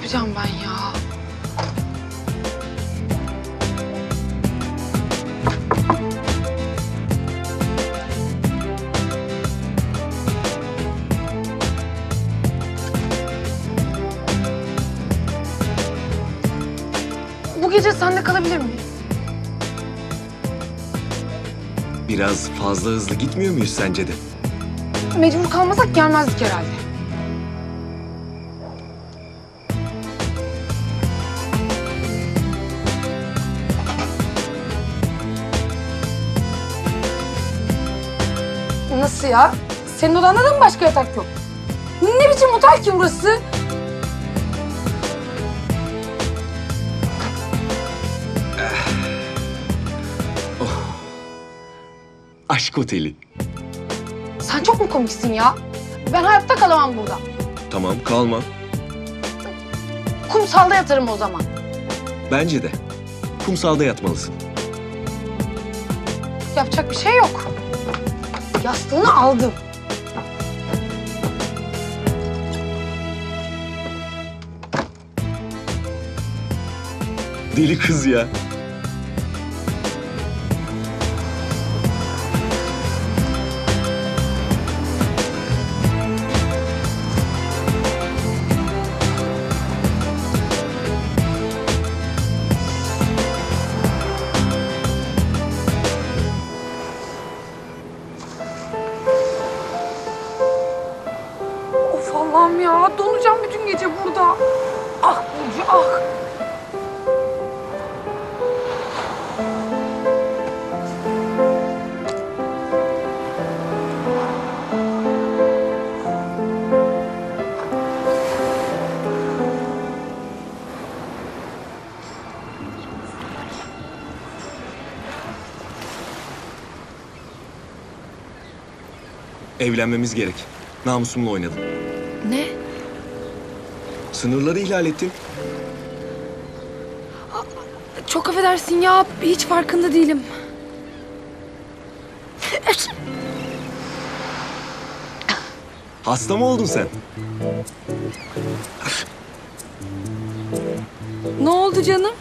yapacağım ben ya? Bu gece sende kalabilir miyim? Biraz fazla hızlı gitmiyor muyuz sence de? Mecbur kalmasak gelmezdik herhalde. Nasıl ya? Senin odanda da mı başka yatak yok? Ne biçim otel ki burası? Aşk oteli. Sen çok mu komiksin ya? Ben hayatta kalamam burada. Tamam kalma. Kumsalda yatarım o zaman. Bence de. Kumsalda yatmalısın. Yapacak bir şey yok. Yastığını aldım. Deli kız ya. Ya. Donacağım bütün gece burada. Ah Burcu ah. Evlenmemiz gerek. Namusumla oynadın. Ne? Sınırları ihlal ettin. Çok affedersin ya. Hiç farkında değilim. Hasta mı oldun sen? Ne oldu canım?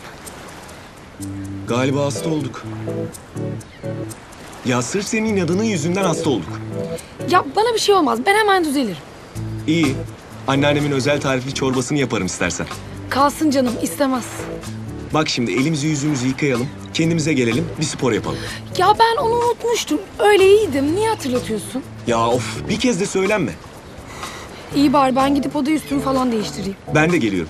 Galiba hasta olduk. Ya sırf senin inadının yüzünden hasta olduk. Ya bana bir şey olmaz. Ben hemen düzelirim. İyi. Anneannemin özel tarifli çorbasını yaparım istersen. Kalsın canım. istemez. Bak şimdi elimizi yüzümüzü yıkayalım. Kendimize gelelim. Bir spor yapalım. Ya ben onu unutmuştum. Öyle iyiydim. Niye hatırlatıyorsun? Ya of bir kez de söylenme. İyi bari ben gidip oda üstümü falan değiştireyim. Ben de geliyorum.